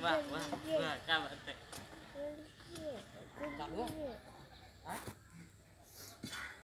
Vâng, vâng, vâng, cảm ơn thầy. Cảm ơn.